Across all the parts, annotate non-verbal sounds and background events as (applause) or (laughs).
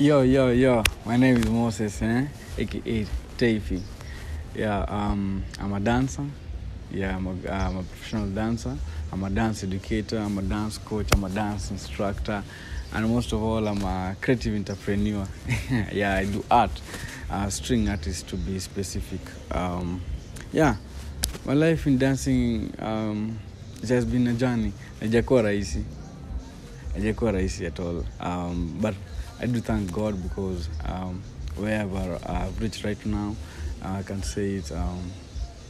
Yo, yo, yo. My name is Moses, eh? aka Tafy. Yeah, um, I'm a dancer. Yeah, I'm a, I'm a professional dancer. I'm a dance educator. I'm a dance coach. I'm a dance instructor. And most of all, I'm a creative entrepreneur. (laughs) yeah, I do art, uh, string artist to be specific. Um, yeah, my life in dancing um, has been a journey. Haijakuwa rahisi. Haijakuwa rahisi at all. Um, but I do thank God because um, wherever I've reached right now, I can say it. Um,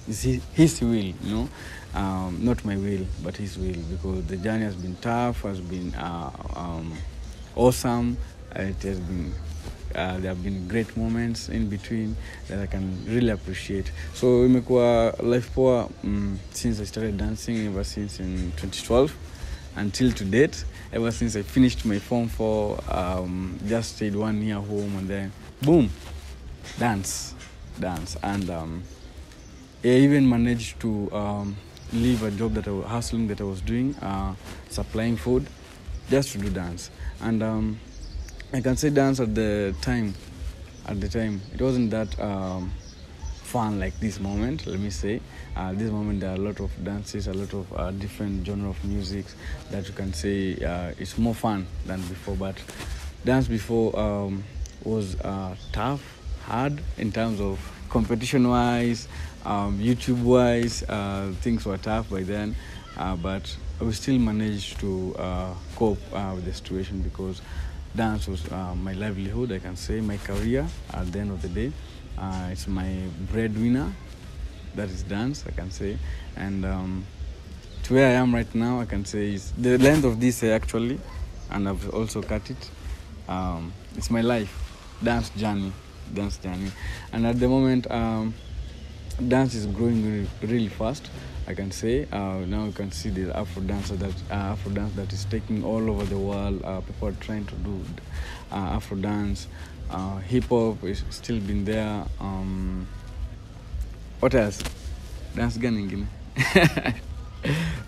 it's His, will, you know, um, not my will, but His will, because the journey has been tough, has been uh, um, awesome. It has been. Uh, there have been great moments in between that I can really appreciate. So imekuwa life poa mm, since I started dancing ever since in 2012 until to date. Ever since I finished my form four, um, just stayed one year home and then boom, dance, dance, and um, I even managed to um, leave a job that I was hustling that I was doing, uh, supplying food, just to do dance. And um, I can say dance at the time, at the time, it wasn't that um, fun like this moment. Let me say, uh, this moment there are a lot of dances, a lot of uh, different genre of music that you can say uh, it's more fun than before. But dance before um, was uh, tough, hard in terms of competition-wise, um, YouTube-wise. Uh, things were tough by then, uh, but we still managed to cope with the situation because dance was my livelihood. I can say my career. At the end of the day, uh, it's my breadwinner. That is dance. I can say, and um, to where I am right now, I can say is the length of this hair actually, and I've also cut it. Um, it's my life, dance journey, dance journey, and at the moment, um, dance is growing really, really fast. I can say uh, now you can see the Afro dancer that uh, Afro dance that is taking all over the world. Uh, people are trying to do uh, Afro dance. Uh, hip hop is still been there. Um, what else? Dance gani ingine? (laughs)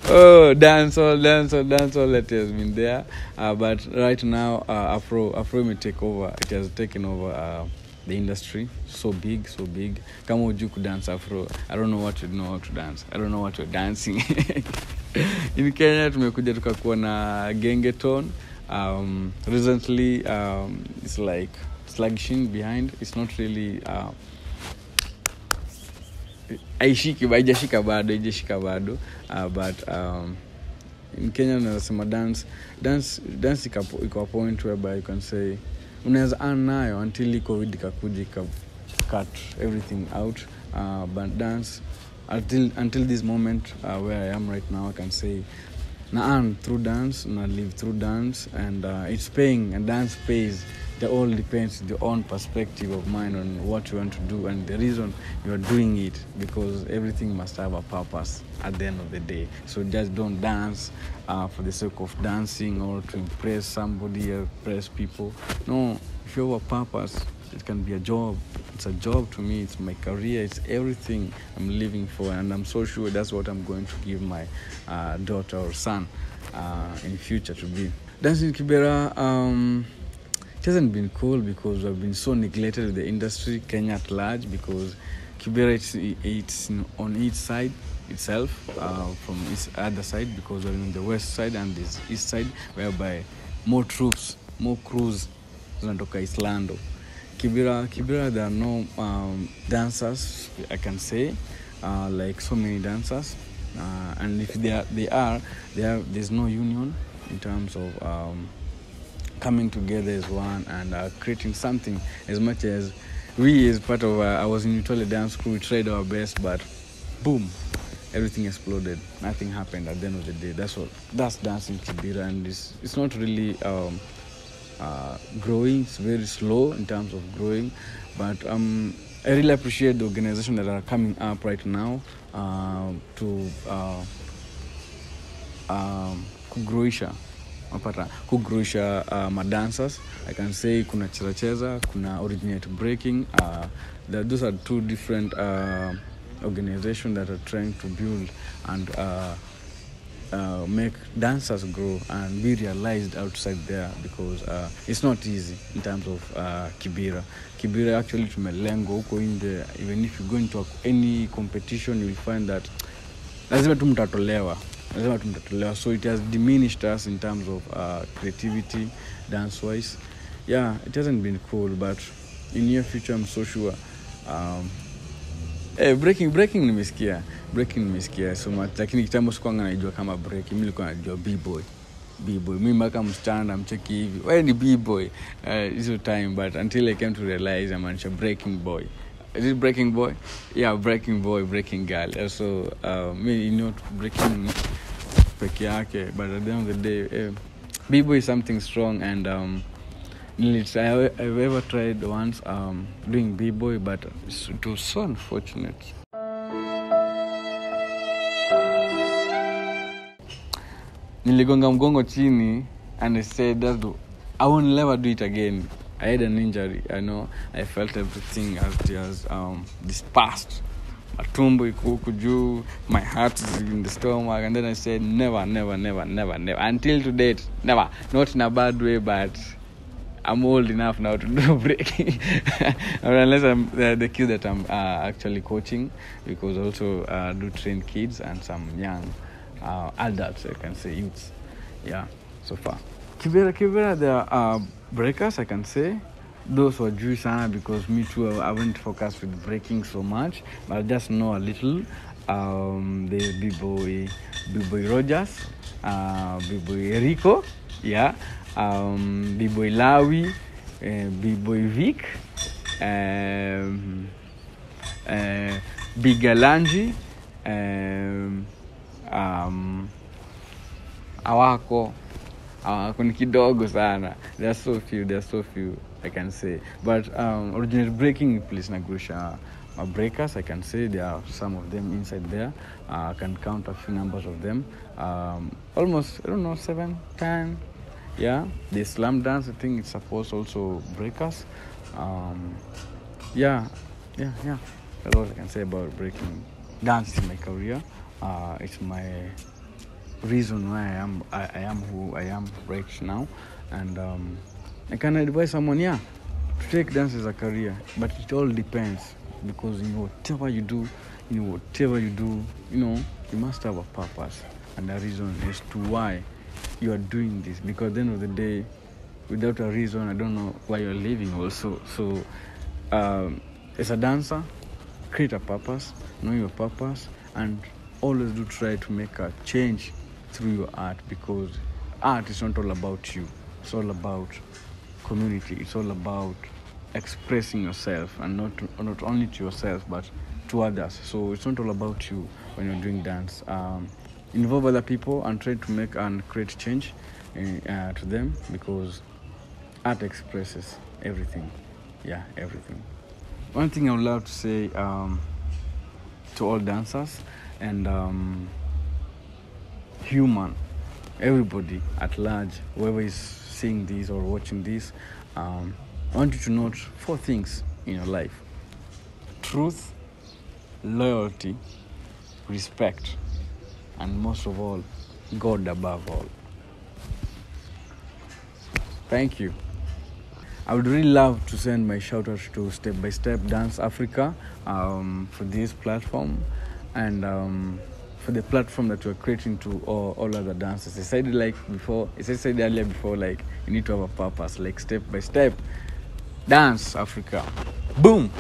oh, dance all, dance all, dance all that has been there. Uh, but right now, uh, Afro Afro may take over. It has taken over. Uh, the industry so big so big kama uju kudance afro i don't know what you know how to dance i don't know what you're dancing (laughs) in kenya tumekuja tukakuwa na gengeton um, recently um, it's like sluggishing behind it's not really uh, aishiki haijashika bado haijashika bado. Uh, but um, in kenya unawezasema dance dance dance iko a point whereby you can say unaweza earn nayo until covid ikakuja ika cut everything out. Uh, but dance until, until this moment uh, where i am right now i can say na earn through dance na live through dance and uh, it's paying and dance pays it all depends the own perspective of mind on what you want to do and the reason you are doing it because everything must have a purpose at the end of the day. So just don't dance uh, for the sake of dancing or to impress somebody or impress people. No if you have a purpose it can be a job. It's a job to me. It's my career. It's everything i'm living for. And i'm so sure that's what i'm going to give my uh, daughter or son uh, in future to be. Dancing kibera um, it hasn't been cool because we've been so neglected with the industry kenya at large because kibera it's, it's on each side itself uh, from its other side because we're on the west side and this east side whereby more troops more crews zinatoka islando. Kibera kibera there are no um, dancers i can say uh, like so many dancers. Uh, and if they are, they are there's no union in terms of um, coming together as one and uh, creating something. As much as we as part of uh, I was in Utole dance crew we tried our best but boom everything exploded. Nothing happened at the end of the day. That's what that's dancing Kibera and it's, it's not really um, uh, growing it's very slow in terms of growing but um, I really appreciate the organization that are coming up right now uh, to uh, um, kugroisha unapata uh, madancers i can say kuna cheza cheza kuna originate breaking uh, those are two different uh, organizations that are trying to build and uh, uh, make dancers grow and be realized outside there because uh, it's not easy in terms of uh, kibira kibira actually tumelengwa huko nje, even if you go into a, any competition you'll find that lazima tu mtatolewa. Lazima tu mtatolewa. So it has diminished us in terms of uh, creativity dance wise yeah it hasn't been cool but in near future i'm so sure um, eh, breaking breaking nimesikia. Breaking nimesikia so much. Lakini kitambo sikuanga naijua kama breaking mi nilikuwa najua bboy. Bboy. Mi mpaka msichana mcheki hivi. We ni bboy. Uh, hizo time but until i came to realize amaanisha breaking boy. Is it breaking boy? Yeah breaking boy breaking girl. So uh, you know breaking peke yake but at the end of the day eh, bboy is something strong and um, I've ever tried once um, doing b-boy, but it was so unfortunate. Niligonga mgongo chini and I said that I never do it again. I had an injury. I know I felt everything as it has um, dispersed. Huku juu, my heart is in the stomach, and then I said never, never, never, never, never. Until to date, never. Not in a bad way, but I'm old enough now to do (laughs) breaking, unless I'm the, the kids that I'm uh, actually coaching, because also uh, do train kids and some young uh, adults, I can say youths. Yeah, so far. Kibera, Kibera, there are uh, breakers, I can say. Those were Jewish huh? because me too, I haven't focused with breaking so much, but I just know a little. Um, the B-boy, B-boy Rogers, uh, B-boy Rico, yeah um, B-Boy Lawi, uh, B-Boy Vic, um, uh, Bigalanji, um, um, awako awako ni kidogo sana there are so few there are so few i can say. But um, original breaking please nagusha uh, breakers i can say there are some of them inside there. Uh, i can count a few numbers of them. Um, almost i don't know seven ten. Yeah the slam dance i think it's supposed also breakers. Um yeah yeah yeah. That's all i can say about breaking dance is my career. Uh it's my reason why i am i, I am who i am right now. And um can advise someone yeah to take dance as a career but it all depends because in whatever you do in whatever you do you know you must have a purpose and a reason as to why you are doing this. Because at the end of the day without a reason i don't know why you're living also. So um, as a dancer create a purpose know your purpose and always do try to make a change through your art because art is not all about you. It's all about community it's all about expressing yourself and not not only to yourself but to others. So it's not all about you when you're doing dance. Um, involve other people and try to make and create change uh, to them because art expresses everything. Yeah everything. One thing i would love to say um, to all dancers and um, human everybody at large whoever is seeing this or watching this um, i want you to note four things in your life truth loyalty respect and most of all, God above all. Thank you. I would really love to send my shout out to Step by Step Dance Africa um, for this platform and um, for the platform that we're creating to all, all other dancers. I said like before, I said earlier before, like you need to have a purpose, like step by step. Dance Africa. Boom!